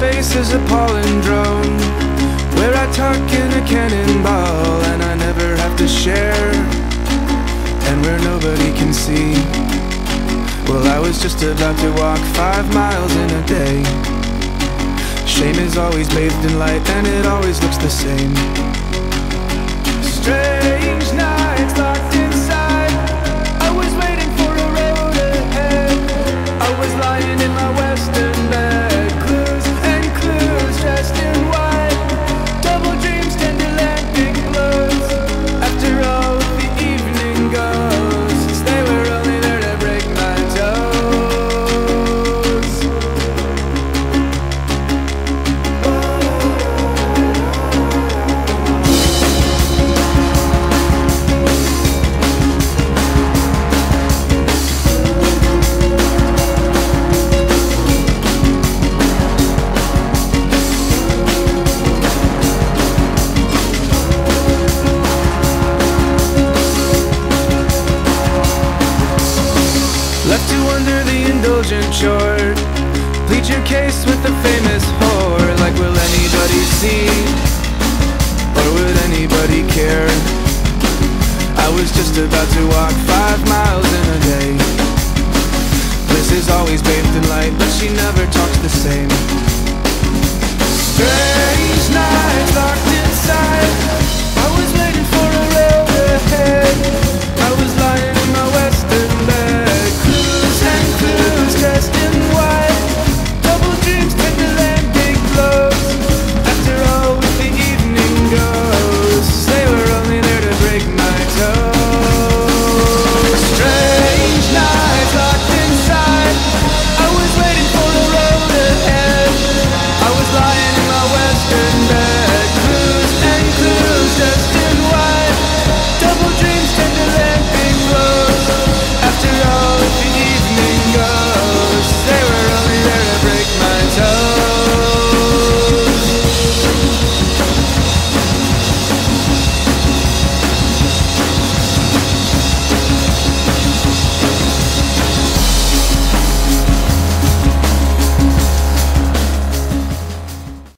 This is a palindrome. Where I talk in a cannonball And I never have to share. And where nobody can see. Well, I was just about to walk five miles in a day. Shame is always bathed in light And it always looks the same shore. Plead your case with the famous whore Like will anybody see? Or would anybody care? I was just about to walk five miles in a day. Bliss is always bathed in light But she never talks the same